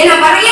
ஏன்னா வரைய